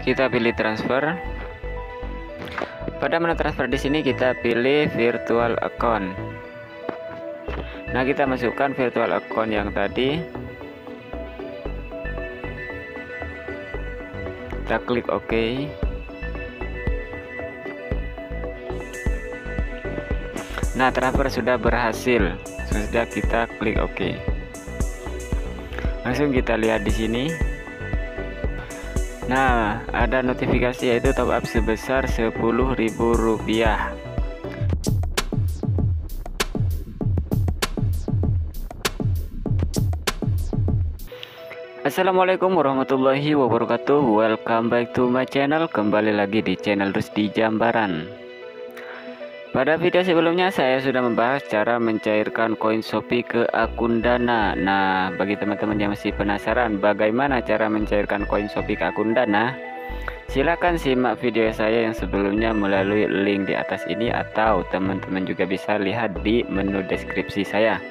kita pilih transfer. Pada menu transfer di sini kita pilih virtual account. Nah kita masukkan virtual account yang tadi. Kita klik OK. Nah transfer sudah berhasil. Sudah kita klik OK. Langsung kita lihat di sini Nah, ada notifikasi yaitu top up sebesar Rp10.000. Assalamualaikum warahmatullahi wabarakatuh. Welcome back to my channel. Kembali lagi di channel Rusdi Jambaran Pada video sebelumnya saya sudah membahas cara mencairkan koin Shopee ke akun Dana. Nah bagi teman-teman yang masih penasaran bagaimana cara mencairkan koin Shopee ke akun Dana Silahkan simak video saya yang sebelumnya melalui link di atas ini Atau teman-teman juga bisa lihat di menu deskripsi saya.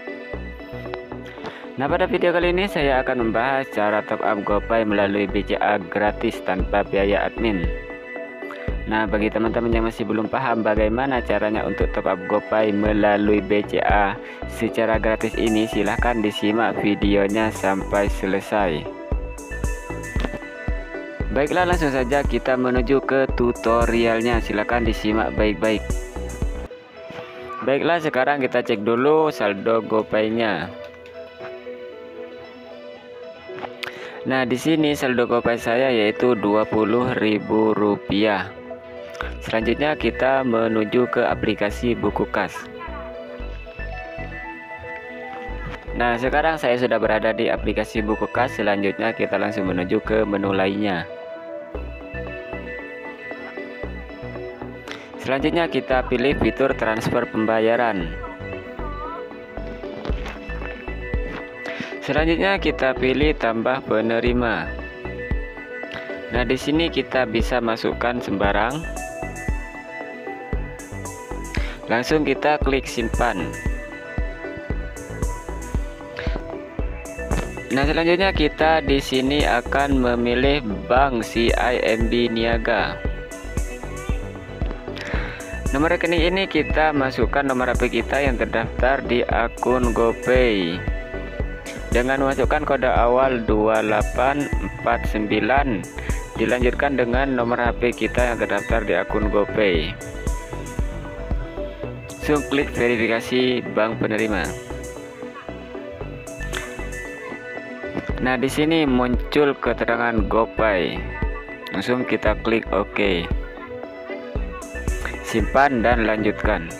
Nah pada video kali ini saya akan membahas cara top up GoPay melalui BCA gratis tanpa biaya admin Nah bagi teman-teman yang masih belum paham bagaimana caranya untuk top up GoPay melalui BCA secara gratis ini silahkan disimak videonya sampai selesai. Baiklah langsung saja kita menuju ke tutorialnya. Silahkan disimak baik-baik. Baiklah sekarang kita cek dulu saldo GoPay nya Nah, di sini saldo GoPay saya yaitu Rp20.000. Selanjutnya kita menuju ke aplikasi buku kas. Nah, sekarang saya sudah berada di aplikasi buku kas. Selanjutnya kita langsung menuju ke menu lainnya. Selanjutnya kita pilih fitur transfer pembayaran. Selanjutnya kita pilih tambah penerima. Nah, di sini kita bisa masukkan sembarang. Langsung kita klik simpan. Nah, selanjutnya kita di sini akan memilih bank CIMB Niaga. Nomor rekening ini kita masukkan nomor HP kita yang terdaftar di akun GoPay dengan memasukkan kode awal 2849 dilanjutkan dengan nomor HP kita yang terdaftar di akun GoPay. Langsung klik verifikasi bank penerima. Nah di sini muncul keterangan GoPay. Langsung kita klik OK. Simpan dan lanjutkan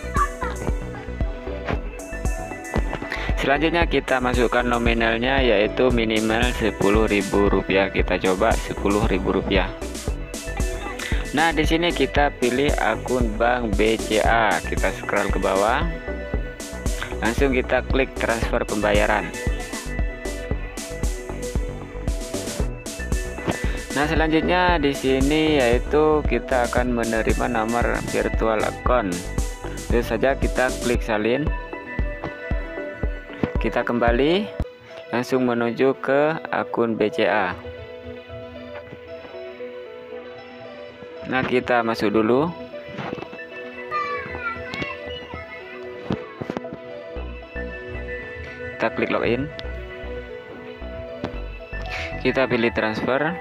selanjutnya kita masukkan nominalnya yaitu minimal Rp10.000 kita coba Rp10.000 Nah di sini kita pilih akun bank BCA kita scroll ke bawah. Langsung kita klik transfer pembayaran. Nah selanjutnya di sini yaitu kita akan menerima nomor virtual account. Itu saja kita klik salin kita kembali langsung menuju ke akun BCA nah kita masuk dulu. Kita klik login. Kita pilih transfer.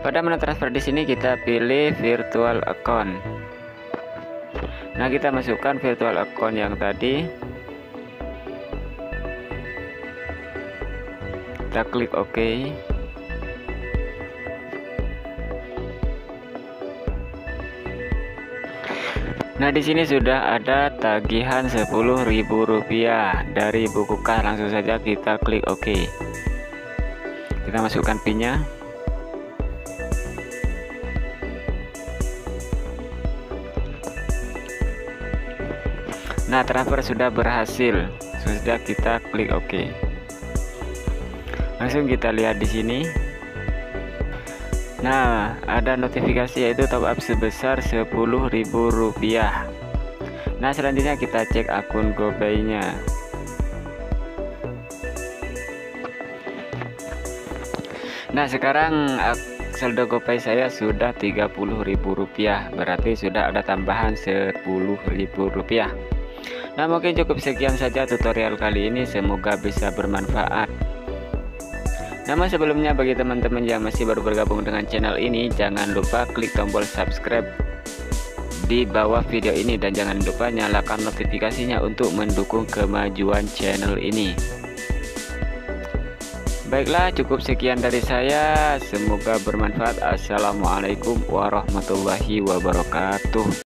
Pada menu transfer di sini kita pilih virtual account. Nah kita masukkan virtual account yang tadi kita klik OK. Nah di sini sudah ada tagihan Rp10.000 dari buku kas langsung saja kita klik OK. Kita masukkan pinnya. Nah transfer sudah berhasil. Sudah kita klik OK langsung kita lihat di sini. Nah ada notifikasi yaitu top up sebesar Rp10.000 Nah selanjutnya kita cek akun GoPay nya Nah sekarang saldo gopay saya sudah Rp30.000 berarti sudah ada tambahan Rp10.000 Nah mungkin cukup sekian saja tutorial kali ini. Semoga bisa bermanfaat Nama sebelumnya bagi teman-teman yang masih baru bergabung dengan channel ini jangan lupa klik tombol subscribe di bawah video ini dan jangan lupa nyalakan notifikasinya untuk mendukung kemajuan channel ini. Baiklah cukup sekian dari saya. Semoga bermanfaat. Assalamualaikum warahmatullahi wabarakatuh